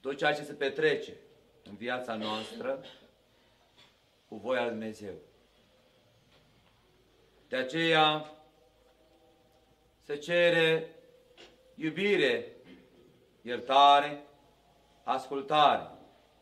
tot ceea ce se petrece în viața noastră cu voia lui Dumnezeu. De aceea se cere iubire, iertare, ascultare.